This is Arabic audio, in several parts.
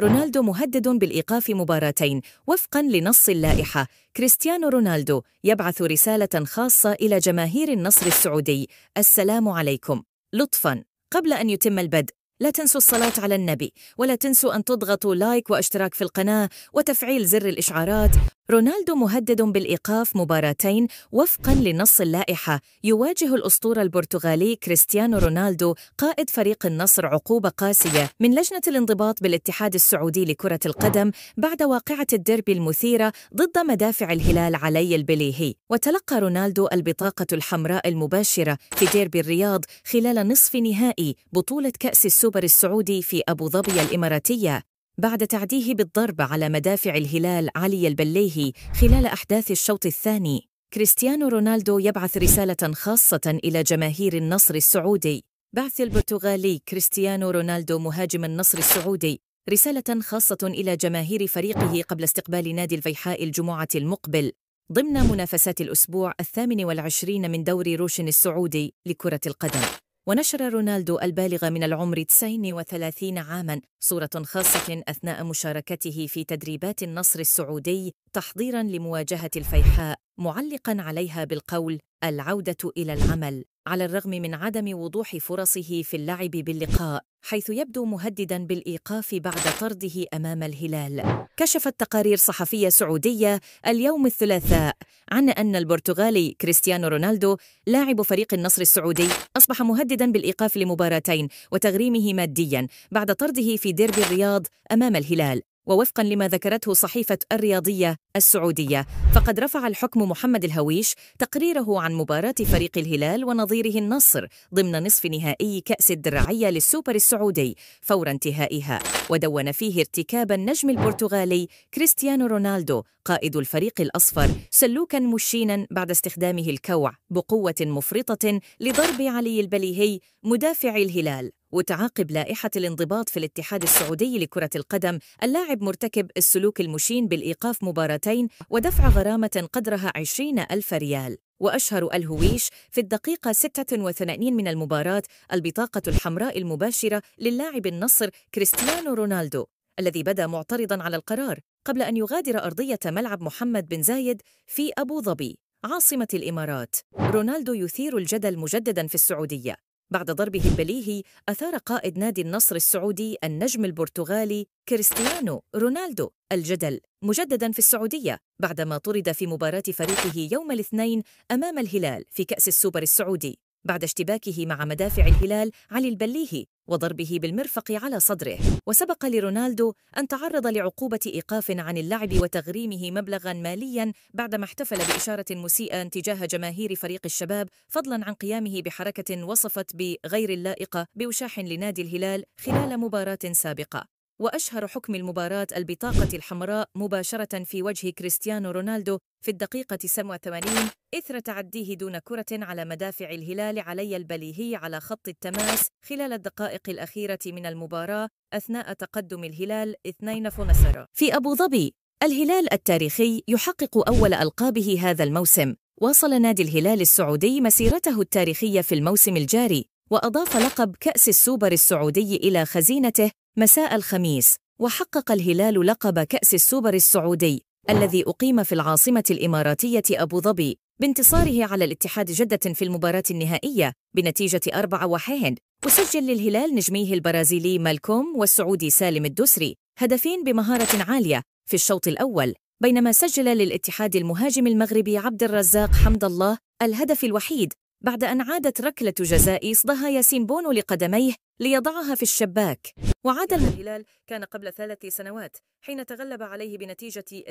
رونالدو مهدد بالإيقاف مباراتين وفقا لنص اللائحة. كريستيانو رونالدو يبعث رسالة خاصة إلى جماهير النصر السعودي. السلام عليكم. لطفا قبل أن يتم البدء لا تنسوا الصلاة على النبي ولا تنسوا أن تضغطوا like واشتراك في القناة وتفعيل زر الإشعارات رونالدو مهدد بالإيقاف مباراتين وفقا لنص اللائحة. يواجه الأسطورة البرتغالي كريستيانو رونالدو قائد فريق النصر عقوبة قاسية من لجنة الانضباط بالاتحاد السعودي لكرة القدم بعد واقعة الديربي المثيرة ضد مدافع الهلال علي البليهي. وتلقى رونالدو البطاقة الحمراء المباشرة في ديربي الرياض خلال نصف نهائي بطولة كأس السوبر السعودي في أبو ظبي الإماراتية. بعد تعديه بالضرب على مدافع الهلال علي البليهي خلال أحداث الشوط الثاني كريستيانو رونالدو يبعث رسالة خاصة إلى جماهير النصر السعودي. بعث البرتغالي كريستيانو رونالدو مهاجم النصر السعودي رسالة خاصة إلى جماهير فريقه قبل استقبال نادي الفيحاء الجمعة المقبل ضمن منافسات الأسبوع الثامن والعشرين من دوري روشن السعودي لكرة القدم. ونشر رونالدو البالغ من العمر 39 عاما صورة خاصة أثناء مشاركته في تدريبات النصر السعودي تحضيرا لمواجهة الفيحاء معلقا عليها بالقول العودة إلى العمل. على الرغم من عدم وضوح فرصه في اللعب باللقاء حيث يبدو مهددا بالإيقاف بعد طرده أمام الهلال. كشفت تقارير صحفية سعودية اليوم الثلاثاء عن أن البرتغالي كريستيانو رونالدو لاعب فريق النصر السعودي أصبح مهددا بالإيقاف لمباراتين وتغريمه ماديا بعد طرده في ديربي الرياض أمام الهلال. ووفقا لما ذكرته صحيفة الرياضية السعودية. فقد رفع الحكم محمد الهويش تقريره عن مباراة فريق الهلال ونظيره النصر ضمن نصف نهائي كأس الدرعية للسوبر السعودي فور انتهائها. ودون فيه ارتكاب النجم البرتغالي كريستيانو رونالدو قائد الفريق الأصفر سلوكا مشينا بعد استخدامه الكوع بقوة مفرطة لضرب علي البليهي مدافع الهلال. وتعاقب لائحة الانضباط في الاتحاد السعودي لكرة القدم اللاعب مرتكب السلوك المشين بالإيقاف مباراتين ودفع غرامة قدرها 20 ألف ريال. وأشهر الهويش في الدقيقة 86 من المباراة البطاقة الحمراء المباشرة للاعب النصر كريستيانو رونالدو الذي بدا معترضا على القرار قبل أن يغادر أرضية ملعب محمد بن زايد في أبو ظبي. عاصمة الإمارات. رونالدو يثير الجدل مجددا في السعودية. بعد ضربه البليهي أثار قائد نادي النصر السعودي النجم البرتغالي كريستيانو رونالدو الجدل مجددا في السعودية بعدما طرد في مباراة فريقه يوم الاثنين أمام الهلال في كأس السوبر السعودي. بعد اشتباكه مع مدافع الهلال علي البليهي وضربه بالمرفق على صدره. وسبق لرونالدو أن تعرض لعقوبة إيقاف عن اللعب وتغريمه مبلغا ماليا بعدما احتفل بإشارة مسيئة تجاه جماهير فريق الشباب فضلا عن قيامه بحركة وصفت بغير اللائقة بوشاح لنادي الهلال خلال مباراة سابقة. وأشهر حكم المباراة البطاقة الحمراء مباشرة في وجه كريستيانو رونالدو في الدقيقة 87 إثر تعديه دون كرة على مدافع الهلال علي البليهي على خط التماس خلال الدقائق الأخيرة من المباراة أثناء تقدم الهلال 2 0 في أبو ظبي الهلال التاريخي يحقق أول ألقابه هذا الموسم. واصل نادي الهلال السعودي مسيرته التاريخية في الموسم الجاري وأضاف لقب كأس السوبر السعودي إلى خزينته مساء الخميس وحقق الهلال لقب كأس السوبر السعودي الذي أقيم في العاصمة الإماراتية أبو ظبي بانتصاره على الاتحاد جدة في المباراة النهائية بنتيجة أربعة واحد وسجل للهلال نجميه البرازيلي مالكوم والسعودي سالم الدسري هدفين بمهارة عالية في الشوط الأول بينما سجل للاتحاد المهاجم المغربي عبد الرزاق حمد الله الهدف الوحيد بعد أن عادت ركلة جزاء صدها ياسين بونو لقدميه ليضعها في الشباك. وعاد الهلال كان قبل ثلاث سنوات حين تغلب عليه بنتيجة 2-0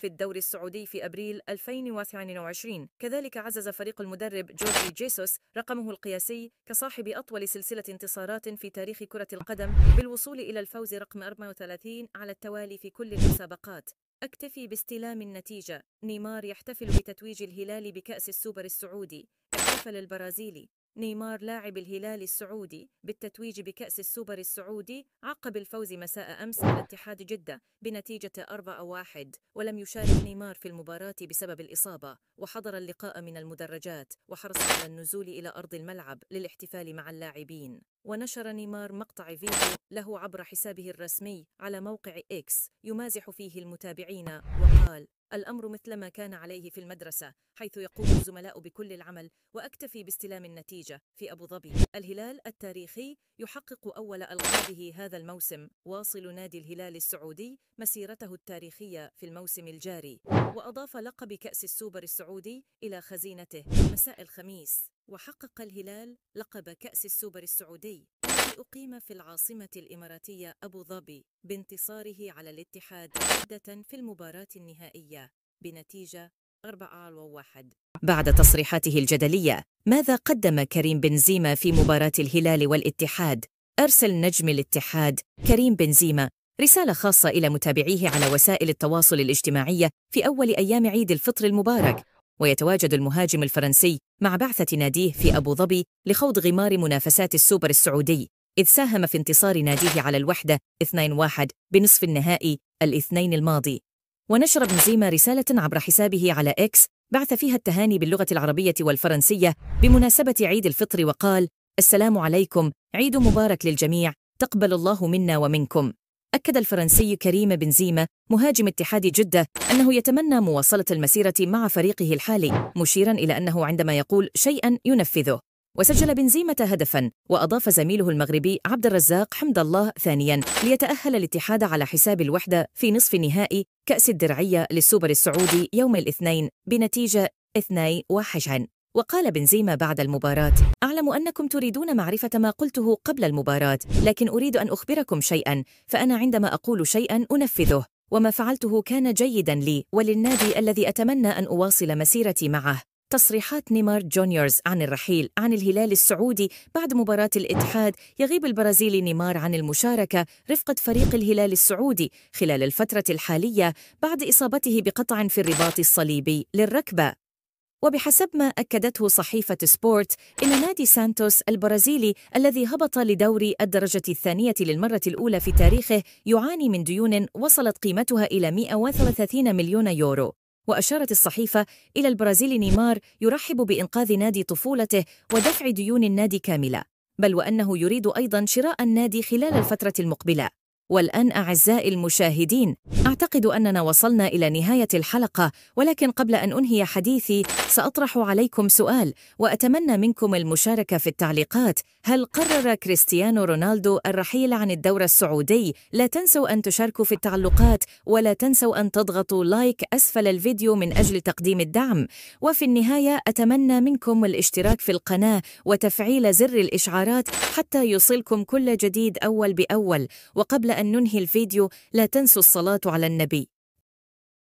في الدوري السعودي في أبريل 2022 كذلك عزز فريق المدرب جورجي جيسوس رقمه القياسي كصاحب أطول سلسلة انتصارات في تاريخ كرة القدم بالوصول إلى الفوز رقم 34 على التوالي في كل المسابقات. أكتفي باستلام النتيجة. نيمار يحتفل بتتويج الهلال بكأس السوبر السعودي. احتفل البرازيلي. نيمار لاعب الهلال السعودي بالتتويج بكأس السوبر السعودي عقب الفوز مساء أمس على اتحاد جدة بنتيجة 4-1 ولم يشارك نيمار في المباراة بسبب الإصابة. وحضر اللقاء من المدرجات وحرص على النزول إلى أرض الملعب للاحتفال مع اللاعبين. ونشر نيمار مقطع فيديو له عبر حسابه الرسمي على موقع إكس يمازح فيه المتابعين وقال الأمر مثل ما كان عليه في المدرسة حيث يقوم الزملاء بكل العمل وأكتفي باستلام النتيجة في أبو ظبي. الهلال التاريخي يحقق أول ألقابه هذا الموسم واصل نادي الهلال السعودي مسيرته التاريخية في الموسم الجاري وأضاف لقب كأس السوبر السعودي إلى خزينته مساء الخميس وحقق الهلال لقب كأس السوبر السعودي. أقيم في العاصمة الإماراتية أبو ظبي بانتصاره على الاتحاد عدة في المباراة النهائية بنتيجة 4 1 بعد تصريحاته الجدلية ماذا قدم كريم بنزيما في مباراة الهلال والاتحاد؟ أرسل نجم الاتحاد كريم بنزيما رسالة خاصة إلى متابعيه على وسائل التواصل الاجتماعية في أول أيام عيد الفطر المبارك. ويتواجد المهاجم الفرنسي مع بعثة ناديه في أبو ظبي لخوض غمار منافسات السوبر السعودي. إذ ساهم في انتصار ناديه على الوحدة 2-1 بنصف النهائي الاثنين الماضي. ونشر بنزيما رسالة عبر حسابه على إكس بعث فيها التهاني باللغة العربية والفرنسية بمناسبة عيد الفطر وقال السلام عليكم عيد مبارك للجميع تقبل الله منا ومنكم. أكد الفرنسي كريم بنزيما مهاجم اتحاد جدة أنه يتمنى مواصلة المسيرة مع فريقه الحالي مشيرا إلى أنه عندما يقول شيئا ينفذه. وسجل بنزيمة هدفا وأضاف زميله المغربي عبد الرزاق حمد الله ثانيا ليتأهل الاتحاد على حساب الوحدة في نصف نهائي كأس الدرعية للسوبر السعودي يوم الاثنين بنتيجة 2-1 وقال بنزيما بعد المباراة أعلم أنكم تريدون معرفة ما قلته قبل المباراة لكن أريد أن أخبركم شيئا فأنا عندما أقول شيئا أنفذه وما فعلته كان جيدا لي وللنادي الذي أتمنى أن أواصل مسيرتي معه. تصريحات نيمار جونيورز عن الرحيل عن الهلال السعودي بعد مباراة الإتحاد يغيب البرازيلي نيمار عن المشاركة رفقة فريق الهلال السعودي خلال الفترة الحالية بعد إصابته بقطع في الرباط الصليبي للركبة. وبحسب ما أكدته صحيفة سبورت إن نادي سانتوس البرازيلي الذي هبط لدوري الدرجة الثانية للمرة الأولى في تاريخه يعاني من ديون وصلت قيمتها إلى 130 مليون يورو. وأشارت الصحيفة إلى البرازيلي نيمار يرحب بإنقاذ نادي طفولته ودفع ديون النادي كاملة بل وأنه يريد أيضا شراء النادي خلال الفترة المقبلة. والآن أعزائي المشاهدين أعتقد أننا وصلنا إلى نهاية الحلقة ولكن قبل أن أنهي حديثي سأطرح عليكم سؤال وأتمنى منكم المشاركة في التعليقات. هل قرر كريستيانو رونالدو الرحيل عن الدورة السعودي؟ لا تنسوا أن تشاركوا في التعليقات ولا تنسوا أن تضغطوا لايك أسفل الفيديو من أجل تقديم الدعم. وفي النهاية أتمنى منكم الاشتراك في القناة وتفعيل زر الإشعارات حتى يوصلكم كل جديد أول بأول. وقبل أن ننهي الفيديو. لا تنسوا الصلاة على النبي.